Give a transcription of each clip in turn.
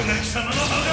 Kazuya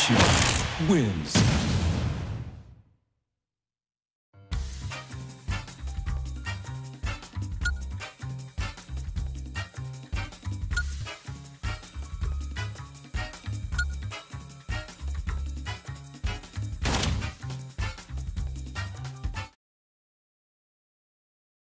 Mishima wins.